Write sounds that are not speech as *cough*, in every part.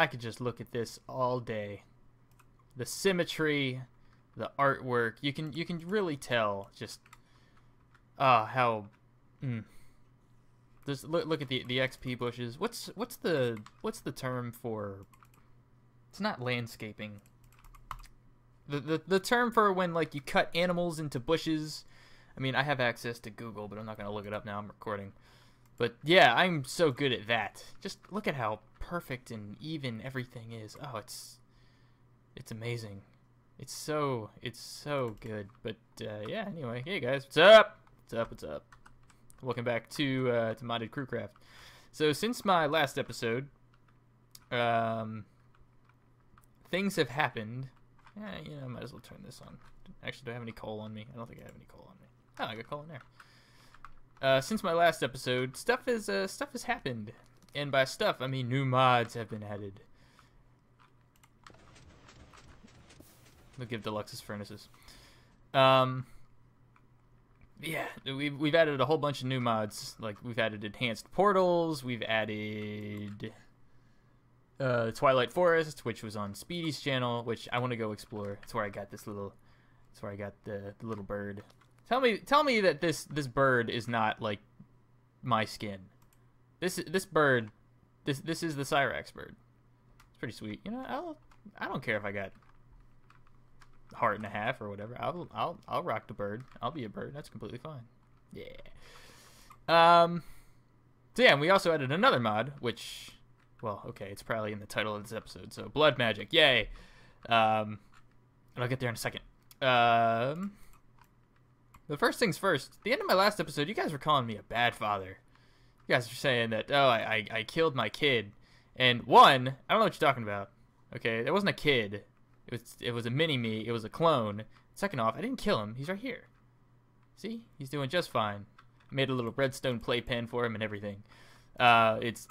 I could just look at this all day. The symmetry, the artwork, you can you can really tell just uh how mm. Just look look at the the XP bushes. What's what's the what's the term for It's not landscaping. The the the term for when like you cut animals into bushes. I mean, I have access to Google, but I'm not going to look it up now. I'm recording. But yeah, I'm so good at that. Just look at how perfect and even everything is. Oh, it's it's amazing. It's so it's so good. But uh, yeah, anyway, hey guys, what's up? What's up? What's up? Welcome back to uh, to modded crewcraft. So since my last episode, um, things have happened. Yeah, you know, I might as well turn this on. Actually, do I have any coal on me? I don't think I have any coal on me. Oh, I got coal in there. Uh, since my last episode, stuff has uh, stuff has happened, and by stuff I mean new mods have been added. They'll give Deluxe's furnaces. Um, yeah, we've we've added a whole bunch of new mods. Like we've added enhanced portals. We've added uh, Twilight Forest, which was on Speedy's channel, which I want to go explore. That's where I got this little. That's where I got the, the little bird. Tell me, tell me that this this bird is not like my skin. This this bird, this this is the Cyrax bird. It's pretty sweet. You know, I'll I don't care if I got heart and a half or whatever. I'll I'll I'll rock the bird. I'll be a bird. That's completely fine. Yeah. Um. So yeah, and we also added another mod, which, well, okay, it's probably in the title of this episode. So blood magic, yay! Um, and I'll get there in a second. Um. The first things first, the end of my last episode, you guys were calling me a bad father. You guys were saying that, oh, I, I, I killed my kid. And one, I don't know what you're talking about. Okay, it wasn't a kid. It was it was a mini me. It was a clone. Second off, I didn't kill him. He's right here. See, he's doing just fine. Made a little redstone playpen for him and everything. Uh, it's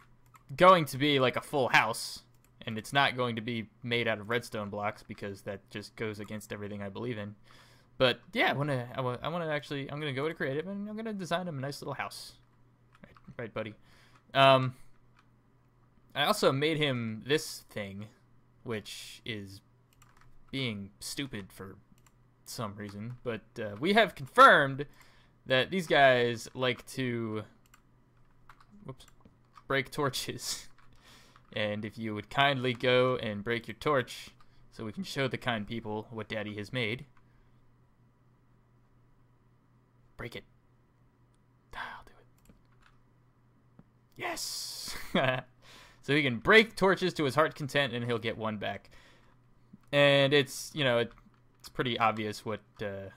going to be like a full house, and it's not going to be made out of redstone blocks because that just goes against everything I believe in. But yeah, I want to. I want to actually. I'm gonna go to creative and I'm gonna design him a nice little house. Right, right, buddy. Um, I also made him this thing, which is being stupid for some reason. But uh, we have confirmed that these guys like to, whoops, break torches. *laughs* and if you would kindly go and break your torch, so we can show the kind people what Daddy has made. Break it. I'll do it. Yes! *laughs* so he can break torches to his heart content and he'll get one back. And it's, you know, it, it's pretty obvious what uh,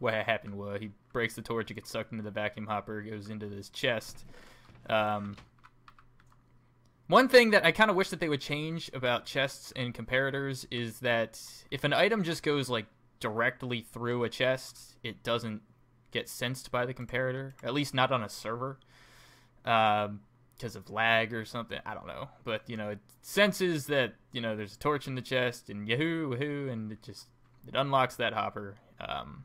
what happened was he breaks the torch, it gets sucked into the vacuum hopper, goes into this chest. Um, one thing that I kind of wish that they would change about chests and comparators is that if an item just goes like directly through a chest, it doesn't get sensed by the comparator, at least not on a server, because um, of lag or something. I don't know, but you know, it senses that you know there's a torch in the chest, and yahoo, wahoo, and it just it unlocks that hopper. Um,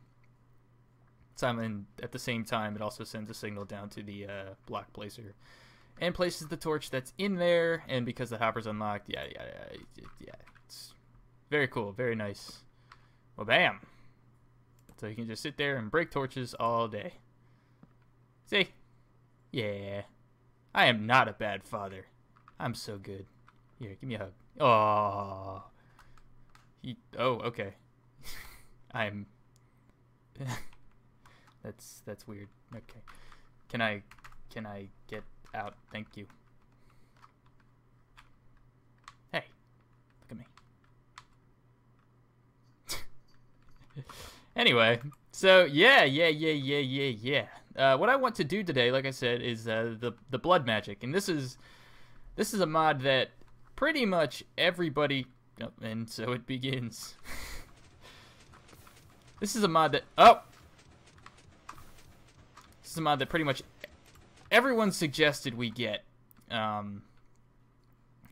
Simon, at the same time, it also sends a signal down to the uh, block placer and places the torch that's in there. And because the hopper's unlocked, yeah, yeah, yeah, yeah, it's very cool, very nice. Well, bam. So you can just sit there and break torches all day. See? Yeah. I am not a bad father. I'm so good. Here, give me a hug. Oh. He, oh, okay. *laughs* I'm *laughs* That's that's weird. Okay. Can I can I get out? Thank you. Hey. Look at me. *laughs* Anyway, so yeah, yeah, yeah, yeah, yeah, yeah. Uh, what I want to do today, like I said, is uh, the the blood magic, and this is this is a mod that pretty much everybody. Oh, and so it begins. *laughs* this is a mod that oh, this is a mod that pretty much everyone suggested we get. Um,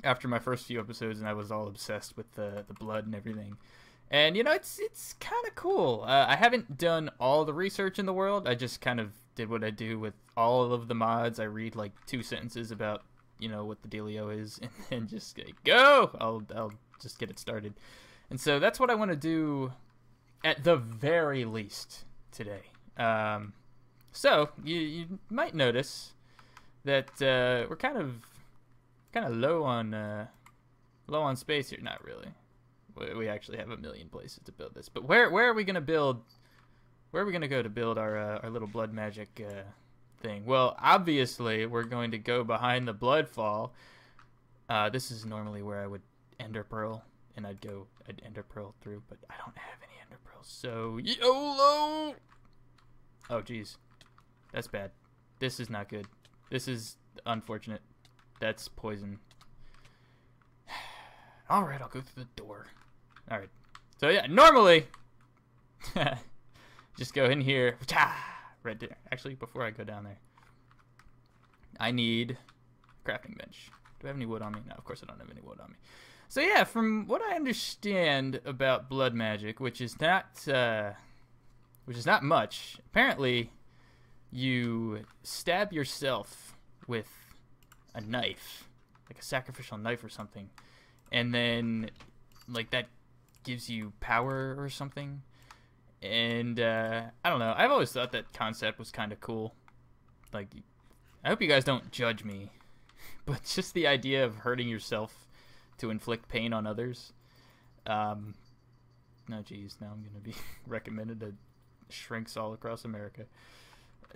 after my first few episodes, and I was all obsessed with the the blood and everything and you know it's it's kind of cool. Uh, I haven't done all the research in the world. I just kind of did what I do with all of the mods. I read like two sentences about you know what the dealio is, *laughs* and then just like, go. I'll I'll just get it started. And so that's what I want to do, at the very least today. Um, so you you might notice that uh, we're kind of kind of low on uh, low on space here. Not really. We- actually have a million places to build this. But where where are we gonna build? Where are we gonna go to build our uh, our little blood magic uh, thing? Well, obviously we're going to go behind the blood fall. Uh, this is normally where I would ender pearl, and I'd go I'd ender pearl through, but I don't have any ender pearls, so YOLO. Oh, jeez, that's bad. This is not good. This is unfortunate. That's poison. *sighs* All right, I'll go through the door. All right. So yeah, normally, *laughs* just go in here. Right there. Actually, before I go down there, I need crafting bench. Do I have any wood on me? No, of course I don't have any wood on me. So yeah, from what I understand about blood magic, which is not, uh, which is not much. Apparently, you stab yourself with a knife, like a sacrificial knife or something, and then like that gives you power or something. And uh, I don't know. I've always thought that concept was kind of cool. Like, I hope you guys don't judge me, *laughs* but just the idea of hurting yourself to inflict pain on others. Um, no, geez, now I'm gonna be *laughs* recommended to shrinks all across America.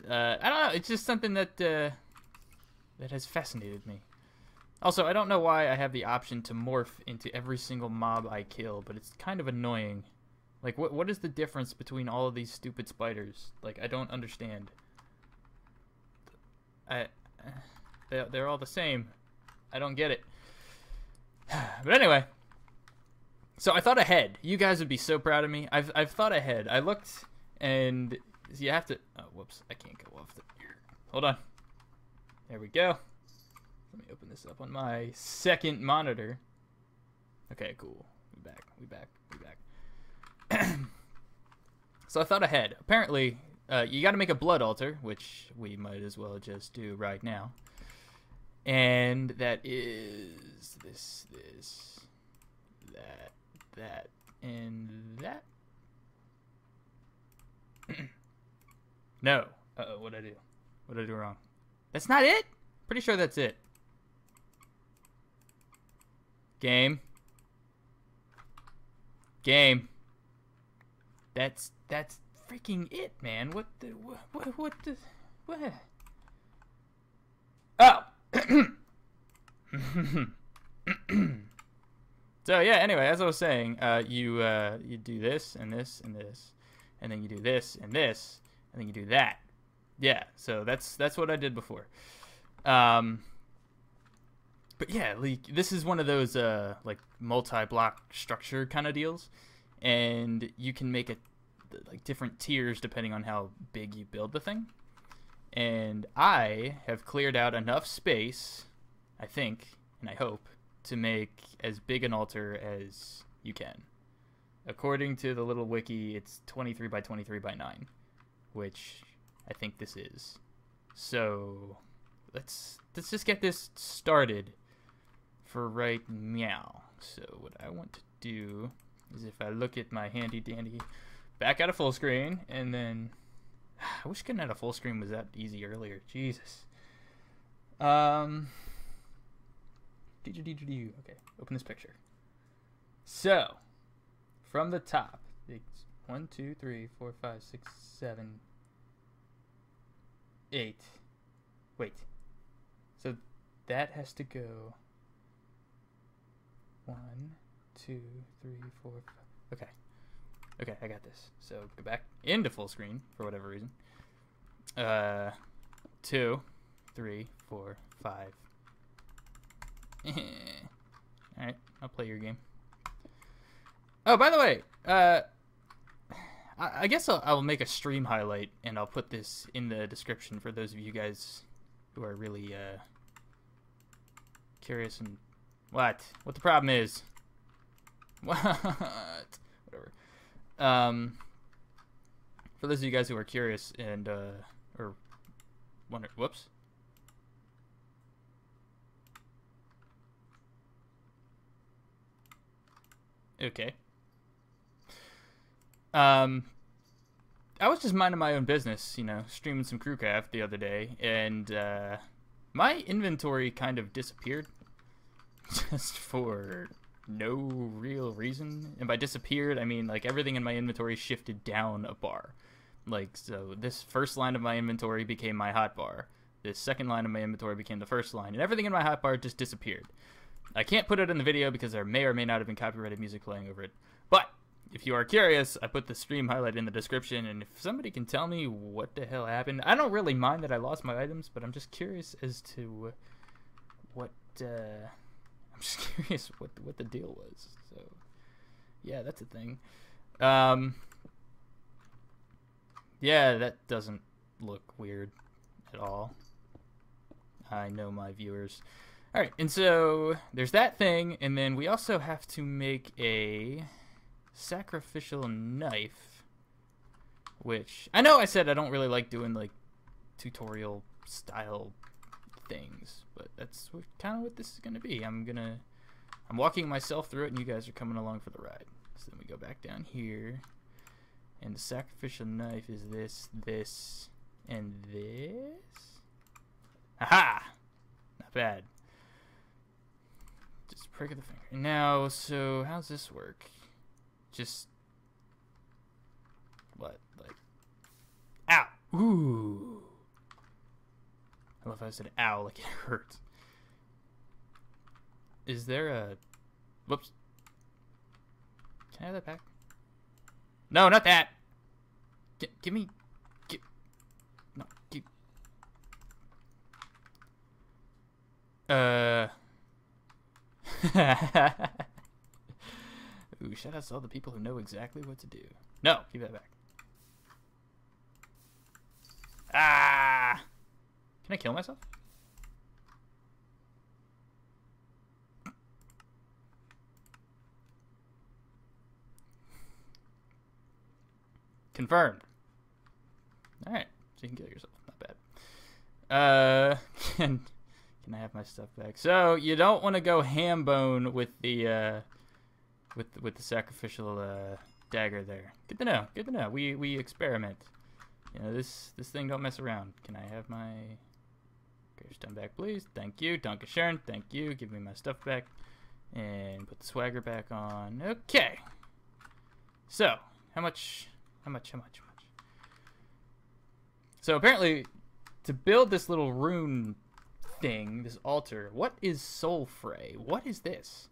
Uh, I don't know. It's just something that uh, that has fascinated me. Also, I don't know why I have the option to morph into every single mob I kill, but it's kind of annoying. Like, what what is the difference between all of these stupid spiders? Like, I don't understand. I, they're, they're all the same. I don't get it. *sighs* but anyway, so I thought ahead. You guys would be so proud of me. I've I've thought ahead. I looked, and you have to. Oh, whoops! I can't go off the. Hold on. There we go. Let me open this up on my second monitor. Okay, cool. We back. We back. We back. *clears throat* so I thought ahead. Apparently, uh, you got to make a blood altar, which we might as well just do right now. And that is this, this, that, that, and that. *clears throat* no. Uh oh, what'd I do? What did I do wrong? That's not it? Pretty sure that's it. Game. Game. That's that's freaking it, man. What the what what, the what? Oh. *coughs* so yeah. Anyway, as I was saying, uh, you uh, you do this and this and this, and then you do this and this, and then you do that. Yeah. So that's that's what I did before. Um, but yeah, like this is one of those uh like multi-block structure kind of deals, and you can make it like different tiers depending on how big you build the thing. And I have cleared out enough space, I think, and I hope, to make as big an altar as you can. According to the little wiki, it's 23 by 23 by 9, which I think this is. So let's let's just get this started for right meow. So what I want to do is if I look at my handy dandy back out of full screen and then *sighs* I wish getting out of full screen was that easy earlier. Jesus. Um okay, open this picture. So from the top, it's one, two, three, four, five, six, seven, eight. Wait. So that has to go one, two, three, four, five. Okay. Okay, I got this. So go back into full screen for whatever reason. Uh, two, three, four, five. *laughs* All right, I'll play your game. Oh, by the way, uh, I, I guess I'll, I'll make a stream highlight and I'll put this in the description for those of you guys who are really uh, curious and what? What the problem is? *laughs* What? Whatever. Um, for those of you guys who are curious and, uh, or wonder, whoops. Okay. Um, I was just minding my own business, you know, streaming some Crewcraft the other day, and, uh, my inventory kind of disappeared just for no real reason. And by disappeared, I mean like everything in my inventory shifted down a bar. Like so, this first line of my inventory became my hotbar. This second line of my inventory became the first line, and everything in my hotbar just disappeared. I can't put it in the video because there may or may not have been copyrighted music playing over it. But if you are curious, I put the stream highlight in the description, and if somebody can tell me what the hell happened, I don't really mind that I lost my items, but I'm just curious as to what. Uh, I'm *laughs* just curious what what the deal was. So, yeah, that's a thing. Um, yeah, that doesn't look weird at all. I know my viewers. All right, and so there's that thing, and then we also have to make a sacrificial knife, which I know I said I don't really like doing like tutorial style things, but that's kind of what this is gonna be. I'm gonna I'm walking myself through it, and you guys are coming along for the ride. So then we go back down here, and the sacrificial knife is this, this, and this. Aha! Not bad. Just prick of the finger. Now, so how's this work? Just what? Like, ow! Ooh. I said ow like *laughs* it hurts. Is there a... Whoops. Can I have that back? No, not that! G give me... Give... No, give... Uh... *laughs* Ooh, shout out to all the people who know exactly what to do. No, give that back. Ah! Can I kill myself? Confirmed. Alright, so you can kill yourself. Not bad. Uh, *laughs* can, can I have my stuff back? So, you don't want to go ham bone with the, uh, with, with the sacrificial, uh, dagger there. Good to know. Good to know. We, we experiment. You know, this, this thing don't mess around. Can I have my... Stone back, please. Thank you. Dankeschön. Thank you. Give me my stuff back. And put the swagger back on. Okay. So, how much how much? How much? How much? So apparently, to build this little rune thing, this altar, what is Soulfray? What is this?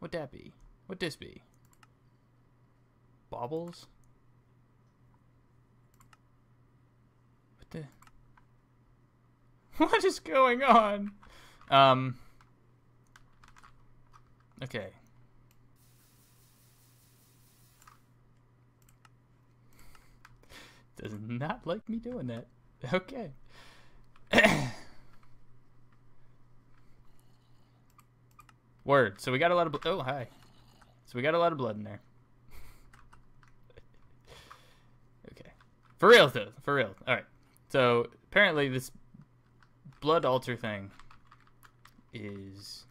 What'd that be? What'd this be? Baubles? What the? What is going on? Um. Okay. Does not like me doing that. Okay. *coughs* Word. So we got a lot of. Oh, hi. So we got a lot of blood in there. *laughs* okay. For real, though. For real. All right. So apparently this blood altar thing is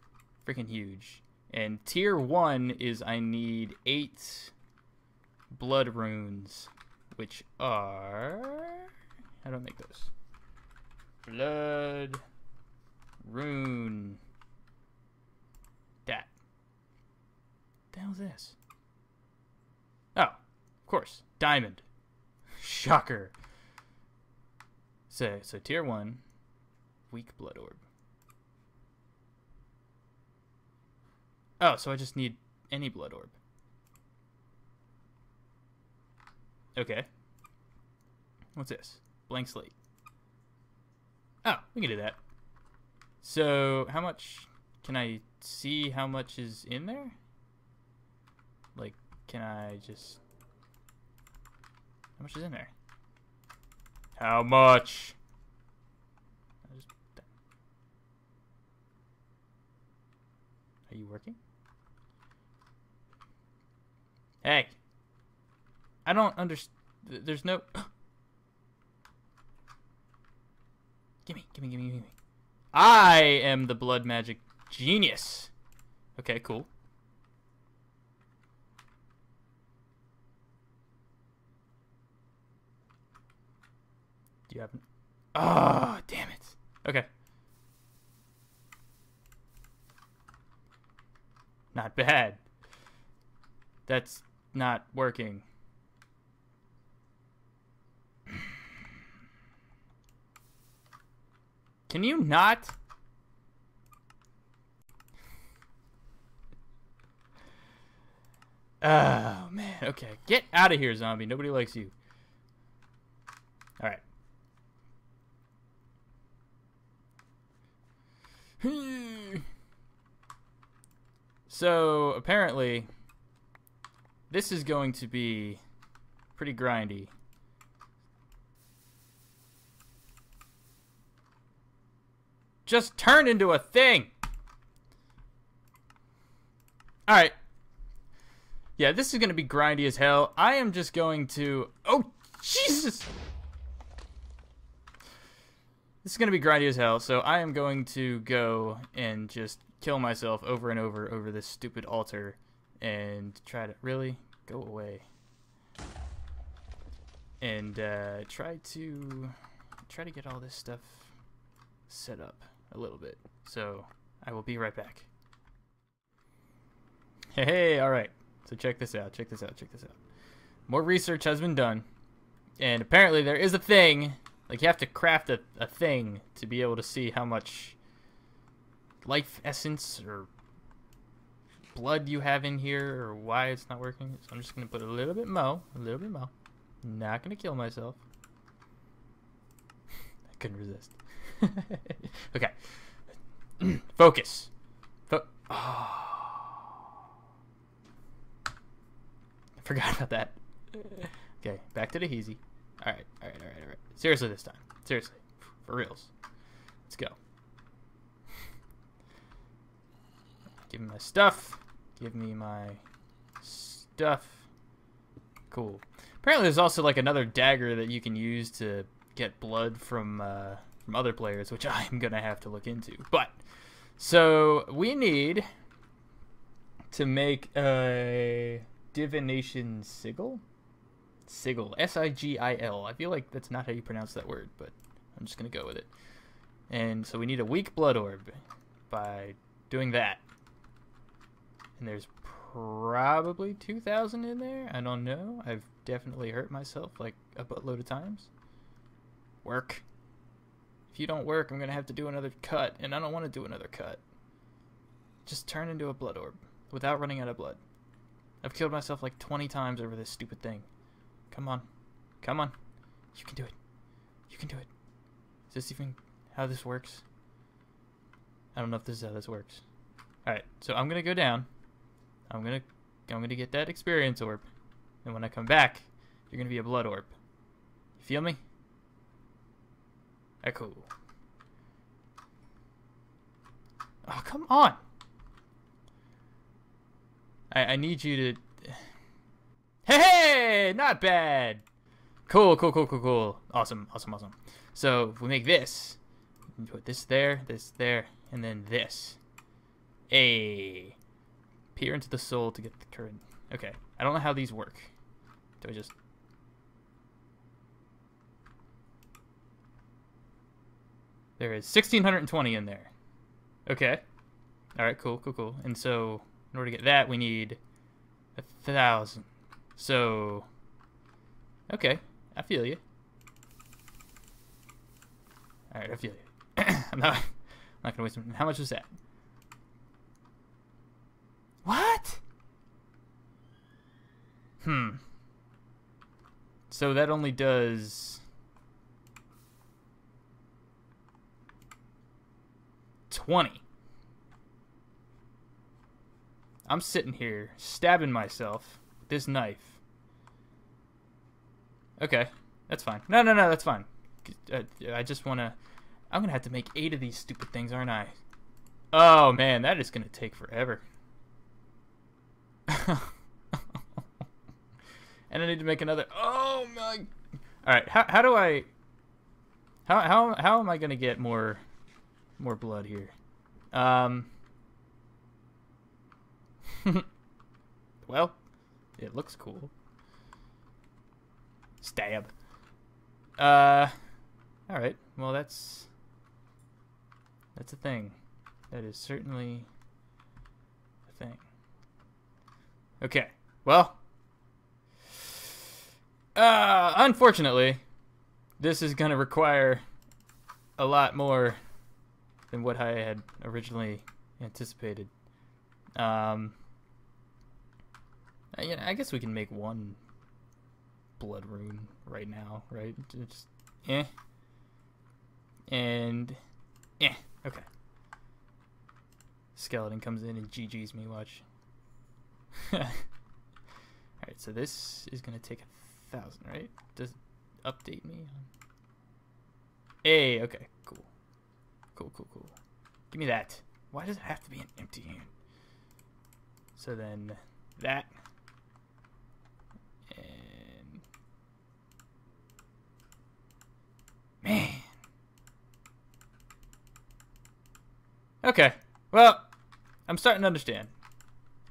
freaking huge. And tier one is I need eight blood runes which are how do I make those? Blood rune. That. The hell's this? Oh, of course, diamond. *laughs* Shocker. So, so tier one, weak blood orb. Oh, so I just need any blood orb. Okay. What's this? Blank slate. Oh, we can do that. So, how much can I see how much is in there? Like, can I just... How much is in there? How much? Are you working? Hey! I don't understand. There's no... *gasps* gimme, gimme, gimme, gimme. I am the blood magic genius. Okay, cool. Do you have... Oh, damn it. Okay. Not bad. That's not working. Can you not? Oh, man. Okay. Get out of here, zombie. Nobody likes you. Alright. Hmm. So, apparently, this is going to be pretty grindy. Just turn into a thing! Alright. Yeah, this is going to be grindy as hell. I am just going to... Oh, Jesus! This is going to be grindy as hell, so I am going to go and just kill myself over and over over this stupid altar and try to... Really? Go away. And uh, try to... Try to get all this stuff set up a little bit. So, I will be right back. Hey, hey, alright. So check this out, check this out, check this out. More research has been done. And apparently there is a thing, like you have to craft a, a thing to be able to see how much life essence or blood you have in here or why it's not working. So I'm just going to put a little bit mo, a little bit mo. Not going to kill myself. *laughs* I couldn't resist. *laughs* okay. *clears throat* Focus. Fo oh. *sighs* I forgot about that. Okay, back to the easy. Alright, alright, alright, alright. Seriously this time. Seriously. For reals. Let's go. Give me my stuff. Give me my stuff. Cool. Apparently there's also like another dagger that you can use to get blood from uh, from other players, which *laughs* I'm going to have to look into. But, so we need to make a divination sigil? Sigil. S-I-G-I-L. I feel like that's not how you pronounce that word, but I'm just going to go with it. And so we need a weak blood orb by doing that. And there's probably 2,000 in there. I don't know. I've definitely hurt myself like a buttload of times. Work. If you don't work, I'm going to have to do another cut, and I don't want to do another cut. Just turn into a blood orb without running out of blood. I've killed myself like 20 times over this stupid thing. Come on. Come on. You can do it. You can do it. Is this even how this works? I don't know if this is how this works. Alright, so I'm going to go down. I'm to I'm to get that experience orb. And when I come back, you're to be a blood orb. You feel me? Echo. Oh, come on. I, I need you to... Hey, not bad. Cool, cool, cool, cool, cool. Awesome, awesome, awesome. So, if we make this, put this there, this there, and then this. A. Peer into the soul to get the current. Okay, I don't know how these work. Do I just There is 1620 in there. Okay. All right, cool, cool, cool. And so in order to get that, we need a thousand. So, okay, I feel you. All right, I feel you. *coughs* I'm not, not gonna waste. Some, how much was that? What? Hmm. So that only does 20. I'm sitting here stabbing myself with this knife. Okay, that's fine. No, no, no, that's fine. Uh, I just want to... I'm going to have to make eight of these stupid things, aren't I? Oh, man, that is going to take forever. *laughs* and I need to make another... Oh, my... Alright, how, how do I... How, how, how am I going to get more more blood here. Um. *laughs* well, it looks cool. Stab. Uh. All right. Well, that's that's a thing. That is certainly a thing. Okay. Well, uh, unfortunately, this is going to require a lot more than what I had originally anticipated. Um, I, I guess we can make one blood rune right now, right? Just eh. And eh. Okay. Skeleton comes in and GG's me, watch. *laughs* Alright, so this is gonna take a thousand, right? Does update me? Hey, okay, cool. Cool, cool, cool. Give me that. Why does it have to be an empty hand? So then that and man. Okay. Well, I'm starting to understand,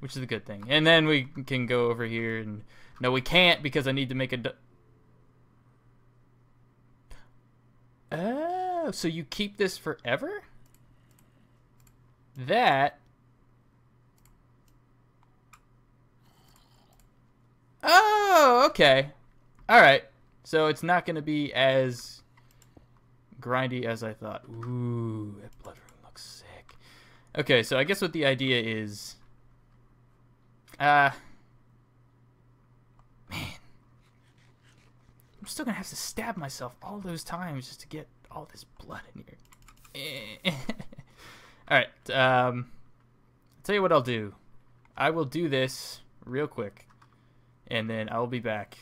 which is a good thing. And then we can go over here and no, we can't because I need to make a. Oh, so you keep this forever? That. Oh, okay. All right. So it's not going to be as grindy as I thought. Ooh, that blood rune looks sick. Okay, so I guess what the idea is. Uh. Man. I'm still to have to stab myself all those times just to get all this blood in here. *laughs* Alright, um. I'll tell you what I'll do. I will do this real quick. And then I'll be back.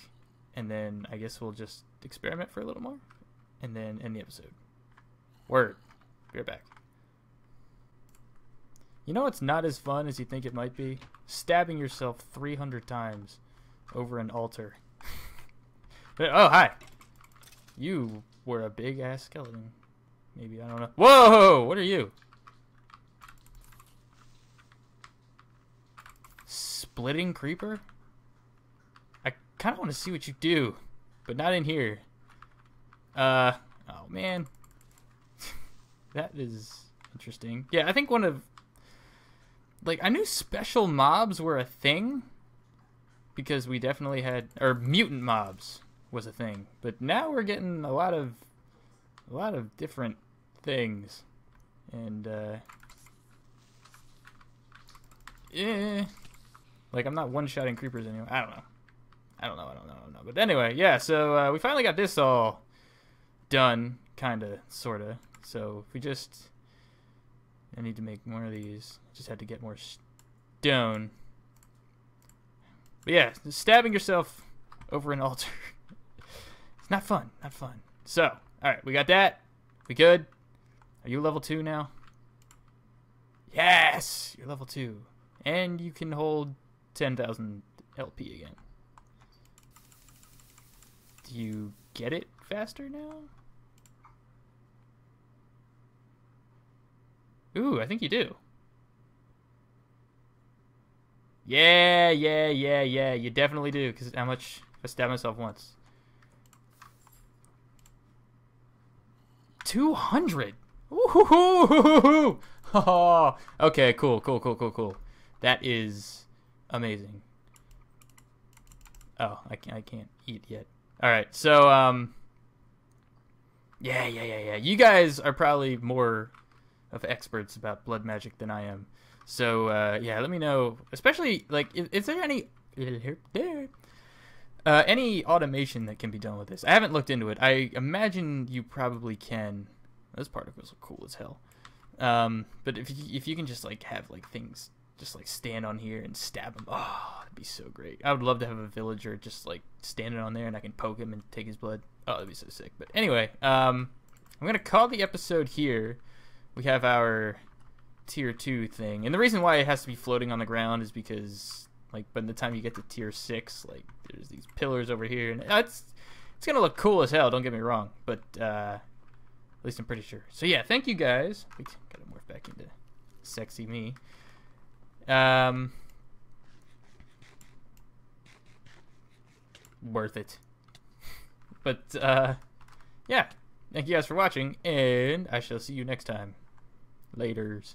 And then I guess we'll just experiment for a little more. And then end the episode. Word. Be right back. You know what's not as fun as you think it might be? Stabbing yourself 300 times over an altar. *laughs* oh, hi. You were a big ass skeleton. Maybe, I don't know. Whoa! What are you? Splitting creeper? I kind of want to see what you do, but not in here. Uh, oh man. *laughs* that is interesting. Yeah, I think one of like I knew special mobs were a thing because we definitely had or mutant mobs was a thing. But now we're getting a lot of a lot of different things. And uh yeah. Like I'm not one-shotting creepers anymore. I don't know. I don't know. I don't know. I don't know. But anyway, yeah, so uh, we finally got this all done, kind of, sort of. So if we just... I need to make more of these. Just had to get more stone. But yeah, stabbing yourself over an *laughs* altar. it's not fun. Not fun. So, alright, we got that. We good? Are you level 2 now? Yes! You're level 2. And you can hold 10,000 LP again. Do you get it faster now? Ooh, I think you do. Yeah, yeah, yeah, yeah. You definitely do. Because how much? I stabbed myself once. 200! Ooh, oh, okay, cool, cool, cool, cool, cool. That is amazing. Oh, I can't, I can't eat yet. All right, so um, yeah, yeah, yeah, yeah. You guys are probably more of experts about blood magic than I am. So uh, yeah, let me know. Especially like, is, is there any uh, any automation that can be done with this? I haven't looked into it. I imagine you probably can. Those particles are cool as hell. Um, but if you, if you can just like have like things just like stand on here and stab him. Oh, that'd be so great. I would love to have a villager just like standing on there and I can poke him and take his blood. Oh, that'd be so sick. But anyway, um, I'm gonna call the episode here. We have our tier two thing, and the reason why it has to be floating on the ground is because like by the time you get to tier six, like there's these pillars over here, and it's it's gonna look cool as hell. Don't get me wrong, but uh, at least I'm pretty sure. So yeah, thank you guys. We gotta morph back into sexy me. Um, worth it. *laughs* But uh, yeah, Thank you guys for watching, and I shall see you next time. Laters.